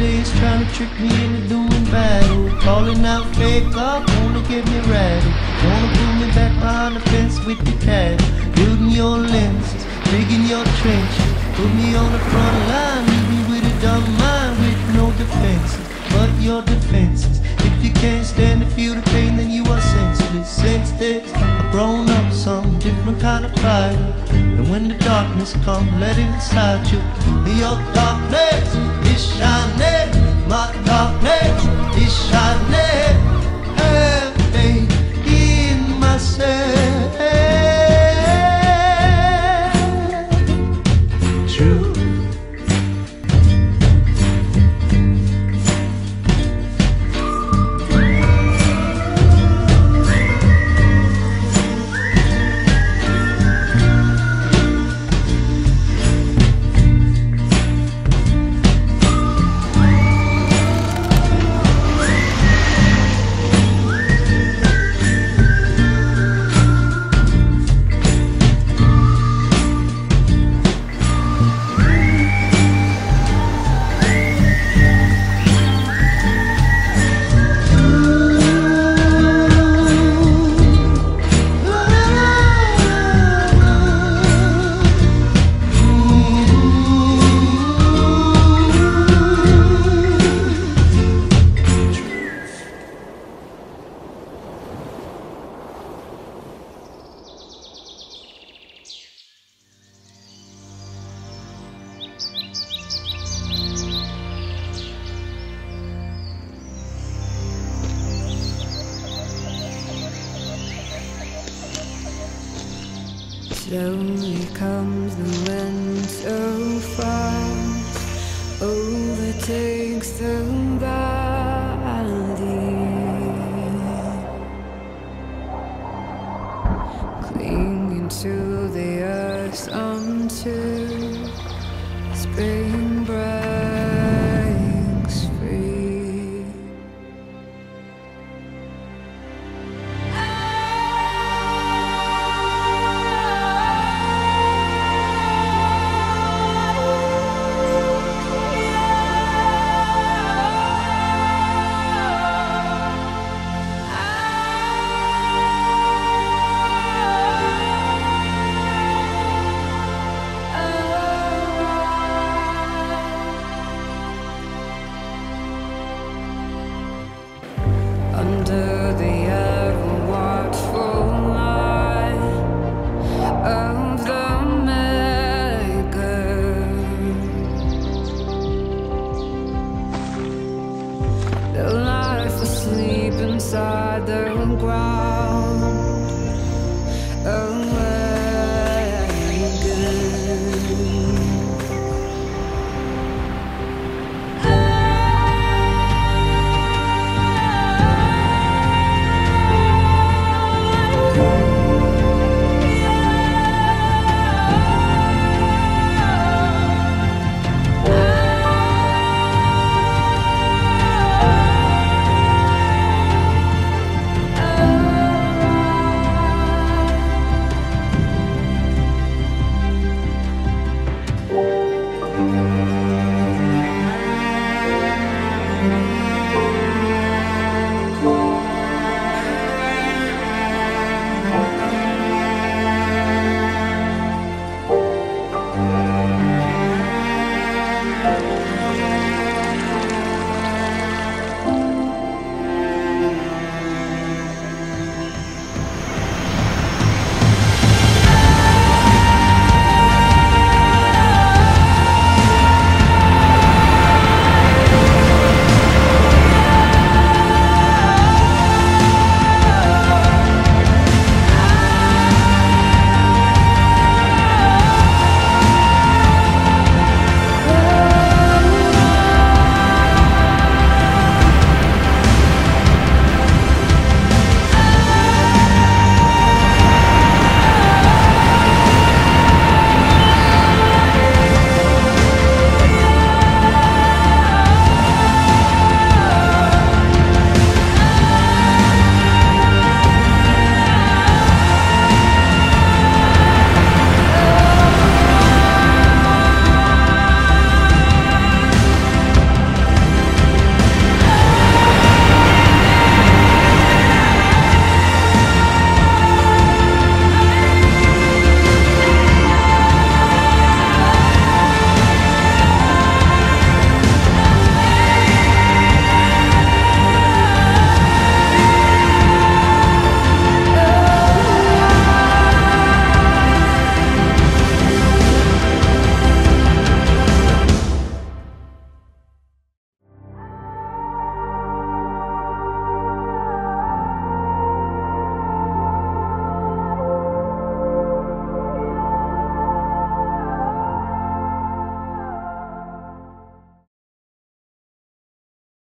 shadow. And every day it's trying to trick me into doing battle. Calling out fake up, wanna get me rattled. Wanna pull me back behind the fence with the cattle. Building your lenses, digging your trenches. Put me on the front line, leave me with a dumb mind with no defenses. But your defenses. If you can't stand to feel the pain, then you are senseless. Since this, I've grown up some different kind of fighter. And when the darkness comes, let it inside you. Your darkness My Slowly comes the wind so fast, overtakes the body, clinging to the earth until asleep inside the ground.